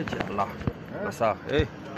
太简了我操哎。